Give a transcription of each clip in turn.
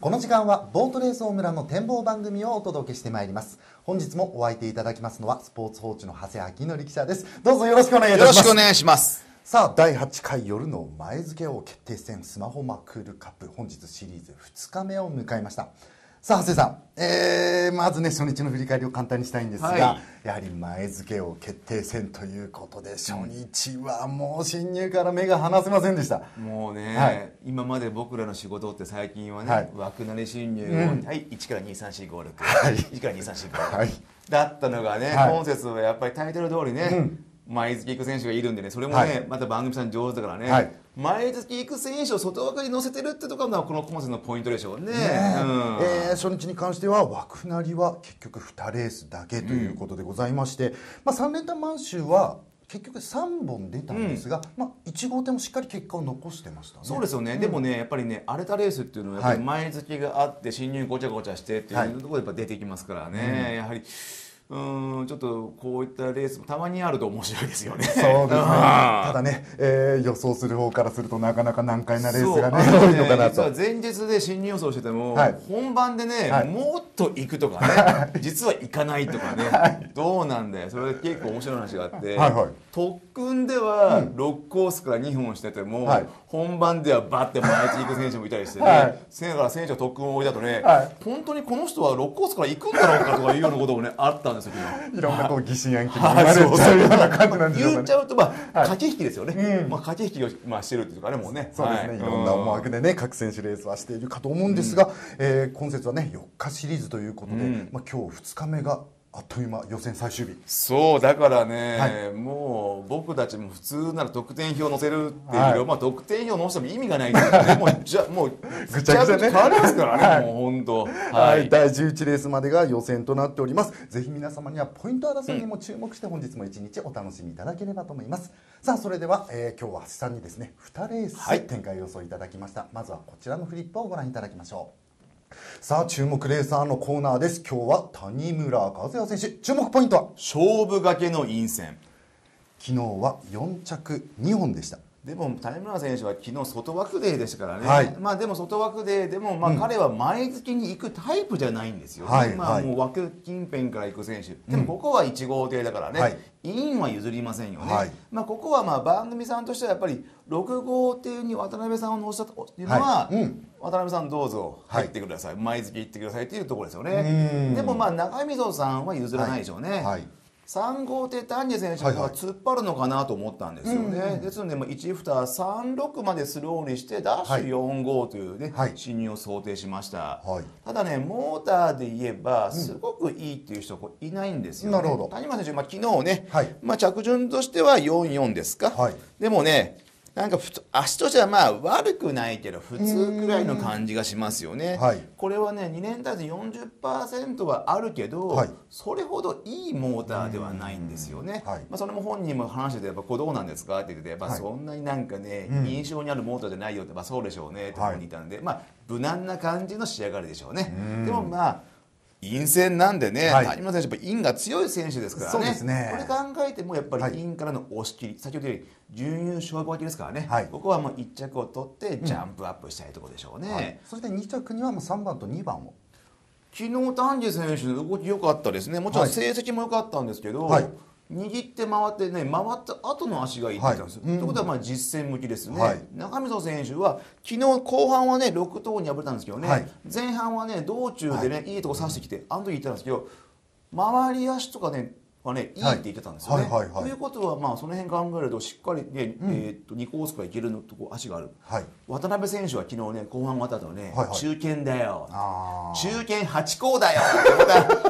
この時間はボートレース大村の展望番組をお届けしてまいります。本日もお相手いただきますのはスポーツ報知の長谷明則記者ですどうぞよろしくお願いいたします。よろしくお願いします。さあ第8回夜の前付け王決定戦スマホマクールカップ本日シリーズ2日目を迎えましたさあ長谷さん、えー、まずね初日の振り返りを簡単にしたいんですが、はい、やはり前付けを決定戦ということで初日はもう侵入から目が離せませんでした。もうね、はい、今まで僕らの仕事って最近はね、はい、枠なり侵入を、うん、はい、1から234556、はい、1から2345、はい、だったのがね、今節はやっぱりタイトル通りね、うん。前月行く選手がいるんでねそれもね、はい、また番組さん上手だからね、はい、前月行く選手を外枠に乗せてるってところがこのコマセのポイントでしょうね。ね、うん、えー、初日に関しては枠なりは結局2レースだけということでございまして、うん、まあ、3連単満州は結局3本出たんですが、うん、まあ、1号艇もしっかり結果を残してました、ね、そうですよね、うん、でもねやっぱりね荒れたレースっていうのはやっぱり前付きがあって進入ごちゃごちゃしてっていうところでやっぱ出てきますからね、はい、やはり。うんちょっとこういったレースもたまにあると面白いですよね。そうですね。ただね、えー、予想する方からするとなかなか難解なレースがね多いのかなと。前日で新入予想してても、はい、本番でね、はい、もっと行くとかね、実は行かないとかね、はい、どうなんだよ。それ結構面白い話があって、はいはい、特訓では6コースから2本してても、はい、本番ではバッて毎日行く選手もいたりしてね、はい、だから選手が特訓を置いたとね、本当にこの人は6コースから行くんだろうかとかいうようなこともねあったんですよ。いろんなこう疑心暗鬼に生まれちゃうような感じなんでしょう言っちゃうとまあ駆け引きですよね。まあ駆け引きをまあしてるっていうかねもうね。そうですね。いろんな思惑でね各選手レースはしているかと思うんですが、え今節はね4日シリーズということで、まあ今日2日目があっという間予選最終日。そうだからね、はい、もう僕たちも普通なら得点表載せるっていうはい、まあ得点表載せても意味がないからね。もう じゃもうぐちゃぐちゃね。変わりますからね、はい、もう本当。はい、第11レースまでが予選となっております。ぜひ皆様にはポイント争いにも注目して本日も一日お楽しみいただければと思います、さあそれでは、えー、今日は橋さんにですね2レース展開予想いただきました、まずはこちらのフリップをご覧いただきましょうさあ注目レーサーのコーナーです。今日は谷村和也選手。注目ポイントは？勝負がけのイン戦。昨日は4着2本でしたでも谷村選手は昨日外枠デーでしたからね、はい、まあでも外枠デーでもまあ彼は前付きに行くタイプじゃないんですよ。ね、はい、まあもう枠近辺から行く選手、でもここは1号艇だからね、はい、インは譲りませんよね、はい、まあここはまあ番組さんとしてはやっぱり6号艇に渡辺さんを乗せたというのは、うん、渡辺さんどうぞ入ってください、前付き行ってくださいというところですよね。でもまあ中溝さんは譲らないでしょうね、3号艇丹治選手が突っ張るのかなと思ったんですよね、はいはい、ですので1フタ36までスローにしてダッシュ4号というね、はい、進入を想定しました、はい、ただねモーターで言えばすごくいいっていう人いないんですよ、ね、なるほど。谷村選手、まあ、昨日ね、まあ、着順としては44ですか、でもねなんか足としてはまあ悪くないけど普通くらいの感じがしますよね。はい、これはね2年経って40%はあるけど、はい、それほどいいモーターではないんですよね。はい、まあ、それも本人も話しててやっぱこうどうなんですか？って言っててやっぱそんなになんかね、印象にあるモーターじゃないよってまあそうでしょうねって言ったんで、まあ無難な感じの仕上がりでしょうね。でもまあ陰線なんでね、はい、谷村選手、陰が強い選手ですからね、ね。これ考えてもやっぱり陰からの押し切り、はい、先ほどより準優勝負けですからね、はい、ここはもう1着を取ってジャンプアップしたいところでしょうね、うんはい、そして2着にはもう3番と2番を。昨日丹治選手の動き良かったですね。もちろん成績も良かったんですけど、はい握って回ってね回った後の足がいいって言ったんですよ。と、はい、いうことはまあ実戦向きですね、はい、中溝選手は昨日後半はね6頭に敗れたんですけどね、はい、前半はね道中でね、い、いとこ刺してきてあの時言ったんですけど回り足とかねはねい。いって言ってたんですよね。ということはまあその辺考えるとしっかりね、うん、えー、っと2コースからいけるのとこ足がある、はい、渡辺選手は昨日ね後半終わった後ね、中堅だよ。中堅8校だよ。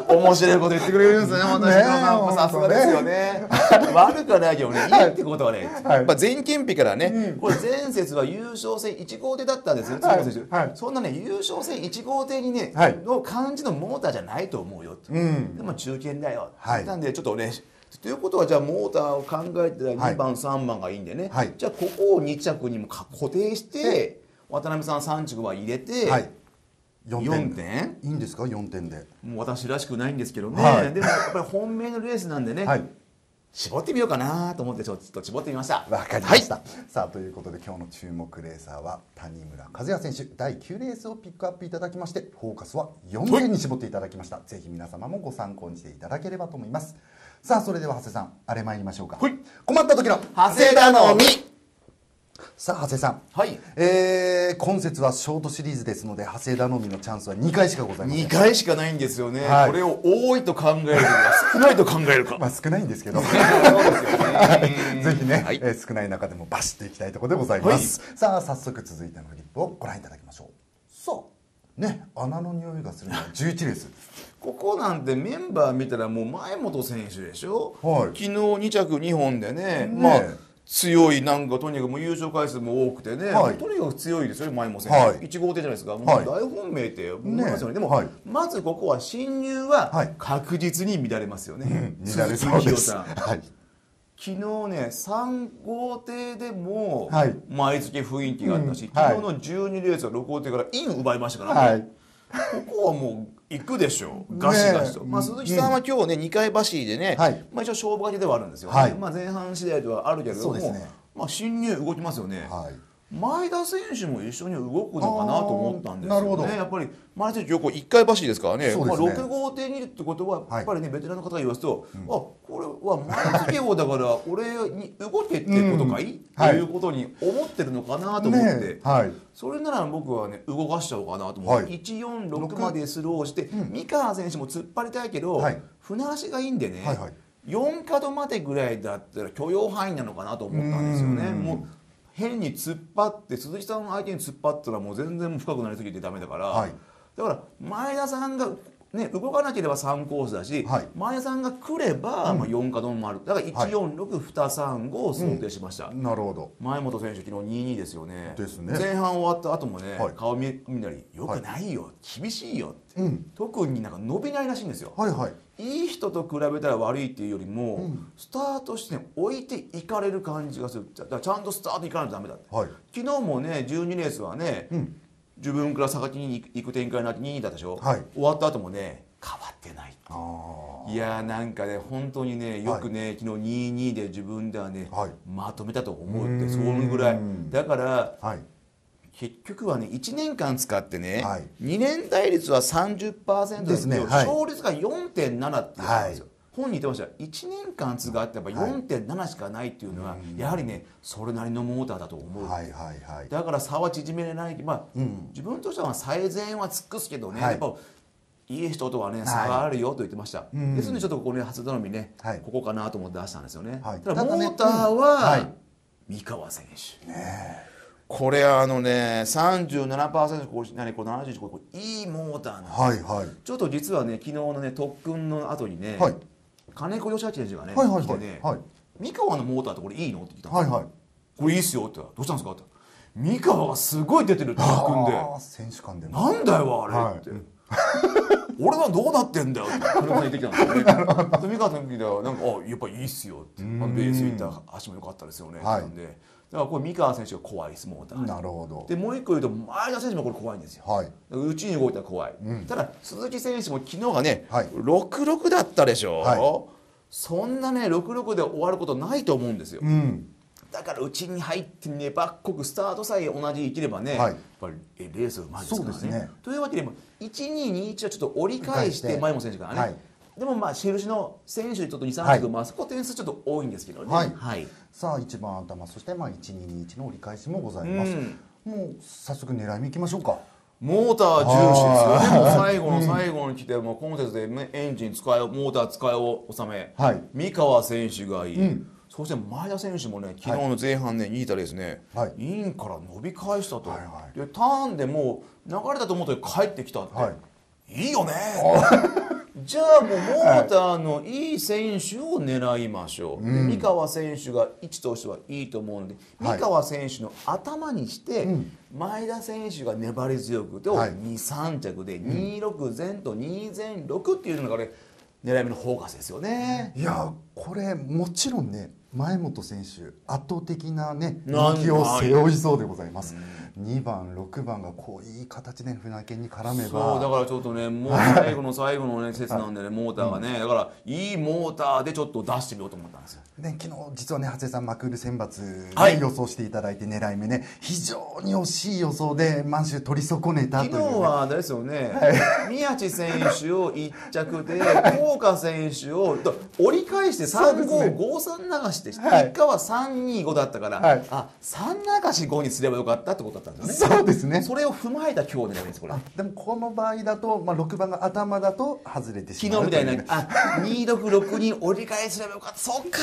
面白いこと言ってくれるんですよね私のさすがですよね。悪くはないけどねい。いってことはね、はい、まあ、前金日からね、うん、これ前節は優勝戦1号艇だったんですよ、はい、選手、はい、そんなね優勝戦1号艇にね、の感じのモーターじゃないと思うよ、うん、でも中堅だよ、はい、なんでちょっとねということはじゃあモーターを考えてたら2番、はい、3番がいいんでね、はい、じゃあここを2着にも固定して渡辺さん3着は入れて、はい、4, 点。いいんですか？4点で。もう私らしくないんですけどね、はい、でもやっぱり本命のレースなんでね、はい、絞ってみようかなと思ってちょっと絞ってみました。わかりました、はい、さあということで今日の注目レーサーは谷村和也選手。第9レースをピックアップいただきましてフォーカスは4点に絞っていただきました、ぜひ皆様もご参考にしていただければと思います。さあそれでは長谷さんあれ参りましょうか、はい、困った時の長谷田のみさあ長谷さん、はい。えー、今節はショートシリーズですので長谷頼みのチャンスは2回しかございません。2回しかないんですよね、はい、これを多いと考えるか少ないと考えるか。まあ少ないんですけど。そうですよね。ぜひね、はい、えー、少ない中でもバシッといきたいところでございます、はい、さあ早速続いてのフリップをご覧いただきましょう。さあ。ね穴の匂いがするのは11レースここなんてメンバー見たらもう前本選手でしょ、はい、昨日2着2本でね、ねまあ強いなんかとにかくもう優勝回数も多くてね、はい、とにかく強いですよ前も選手、はい、1号艇じゃないですか、もう大本命って思いますよね、ね、でも、はい、まずここは侵入は確実に乱れますよね、うん、乱れそうです、はい、昨日ね3号艇でも毎月雰囲気があったし、うん、昨日の12レースは6号艇からイン奪いましたからね、ここはもう行くでしょう、ガシガシと、まあ、鈴木さんは今日ね、2回走りでね、まあ、一応勝負勝ちではあるんですよね、まあ、前半次第ではあるけれども、まあ、侵入動きますよね。はい前田選手も一緒に動くのかなと思ったんですよね。やっぱり前田選手横一回走りですからね。ね。まあ6号艇にいるってことはやっぱりね、ベテランの方が言わすと、うん、あこれは前付け王だから俺に動けってことかい、うん、はい、いうことに思ってるのかなと思って、ね、はい、それなら僕はね動かしちゃおうかなと思って、はい、146までスローして、うん、三河選手も突っ張りたいけど、はい、船足がいいんでね。はいはい。4角までぐらいだったら許容範囲なのかなと思ったんですよね。もう変に突っ張って鈴木さん相手に突っ張ったらもう全然深くなりすぎてダメだから、はい、だから前田さんがね、動かなければ3コースだし、はい、前田さんが来れば、うん、まあ、4角もあるだから146235を想定しました、うん、なるほど。前本選手昨日22ですよね。ですね。前半終わった後もね、はい、顔見見たりよくないよ、はい、厳しいよって、うん、特になんか伸びないらしいんですよ、はいはい、いい人と比べたら悪いっていうよりも、スタートして、ね、置いていかれる感じがする。だからちゃんとスタートいかないとダメだって、はい、昨日もね12レースはね、自分から先に行く展開になって2位だったでしょ、はい、終わった後もね変わってないいやなんかね本当にねよくね、はい、昨日22で自分ではね、はい、まとめたと思うってそのぐらい。だから、はい、結局はね1年間使ってね、はい、2年対率は30%ですね、勝率が4.7って言ったんですよ、本に言ってました1年間使ってやっぱ4.7しかないっていうのは、やはりねそれなりのモーターだと思う、はいはいはい、だから差は縮めれない。まあ、うん、自分としては最善は尽くすけどね、やっぱいい人とはね差があるよと言ってました、はい、ですのでちょっとここね初頼みね、はい、ここかなと思って出したんですよね、はい、ただモーターは、三河選手、ね、これあのね37%これ何これ71これいいモーターなんです、はいはい、ちょっと実はね昨日のね特訓の後にね、はい、金子義明選手がね、はいはいはい、来てね、はい、三河のモーターってこれいいのって聞いたはいはい、これいいっすよって。どうしたんですかって。三河がすごい出てる特訓で。選手間でなんだよあれって、俺はどうなってんだよって。金子さん言ってきたんですよね。富川さん聞いたらなんかあやっぱいいっすよって、まあ、ベース行った足も良かったですよね、はい、でだからこれ三河選手が怖いですモーターなるほど。でもう一個言うと前田選手もこれ怖いんですよ、はい、うちに動いたら怖い、うん、ただ鈴木選手も昨日がね、はい、66だったでしょ、はい、そんなね66で終わることないと思うんですよ、うん。だからうちに入って粘っこくスタートさえ同じ生きればね、はい、やっぱりレースうまいですからね。ね。というわけで1221はちょっと折り返して。前も選手からね、はい、でもまあ印の選手ちょっと23着、まあそこ点数ちょっと多いんですけどね。はい。はい、さあ一番頭そしてまあ1221の折り返しもございます。もう早速狙いに行きましょうか。モーター重視ですよね。最後の最後に来て、もう今節でエンジン使いモーター使いを収め、はい、三河選手がいい。うん。そして前田選手もね昨日の前半ね、はい、2位たですね、はい、インから伸び返したと、はいはい、でターンでもう流れたと思ったら帰ってきたって、はい、いいよねじゃあもうモーターのいい選手を狙いましょう、はい、三河選手が位置としてはいいと思うので、三河選手の頭にして、前田選手が粘り強くて、はい、23着で26前と2前6っていうのがね狙い目のフォーカスですよね。いやこれもちろんね前本選手圧倒的なね人気を背負いそうでございます、2番6番がこういい形で船券に絡めば。そうだからちょっとねもう最後の最後のね説なんでねモーターがね、だからいいモーターでちょっと出してみようと思ったんですよ。ね、昨日実はね長谷さんマクール選抜で予想していただいて狙い目ね非常に惜しい予想で満州取り損ねたという、ね、昨日はあれですよね、はい、宮地選手を1着で福岡選手を折り返して3553流して、はい、結果は325だったから、はい、あ3流し5にすればよかったってことだったんですよね。そうですね。それを踏まえた今日狙いですこれ。でもこの場合だと、まあ、6番が頭だと外れてしまう昨日みたいなあ266に折り返すればよかった。そっか。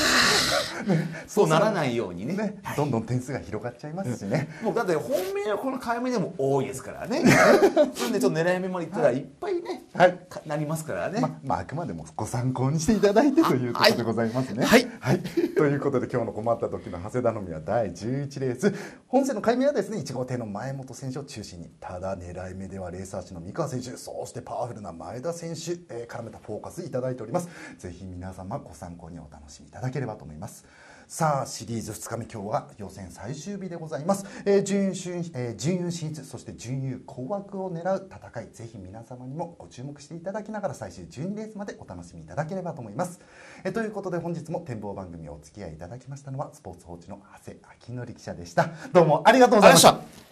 そうならないようにね、ね。はい、どんどん点数が広がっちゃいますしね、もうだって本命はこの買い目でも多いですからね。なんでちょっと狙い目までいったらいっぱいね、はい、なりますからね、ままあ、あくまでもご参考にしていただいてということでございますね。はい、はい、ということで今日の困った時の長谷頼みは第11レース。本戦の解明はですね1号手の前本選手を中心にただ狙い目ではレーサーチの三河選手そしてパワフルな前田選手、えー、絡めたフォーカスいただいております。ぜひ皆様ご参考にお楽しみいただければと思います。さあシリーズ2日目今日は予選最終日でございます、えー、準優、えー、準優進出そして準優高枠を狙う戦いぜひ皆様にもご注目していただきながら最終12レースまでお楽しみいただければと思います、えー、ということで本日も展望番組お付き合いいただきましたのはスポーツ報知の長谷明則記者でした。どうもありがとうございました。